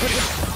Put it